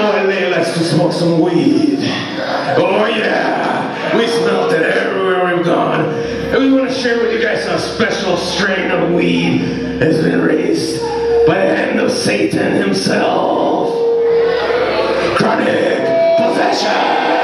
go in there, let's to smoke some weed. Oh yeah, we smelt it everywhere we've gone. And we want to share with you guys a special strain of weed has been raised by the hand of Satan himself. Chronic possession.